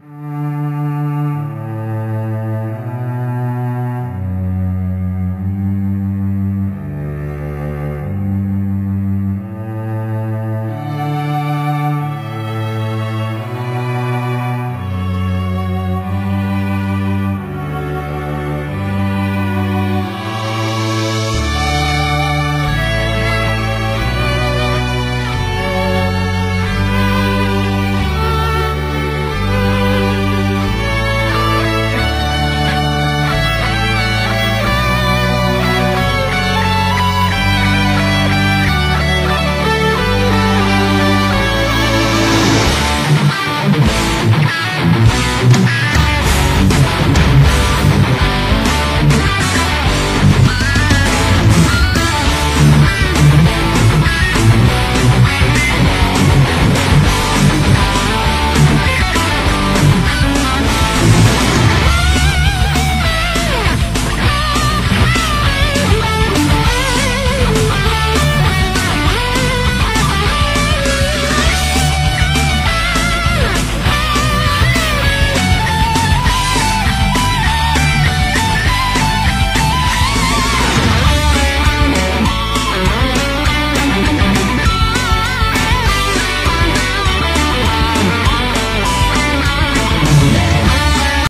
you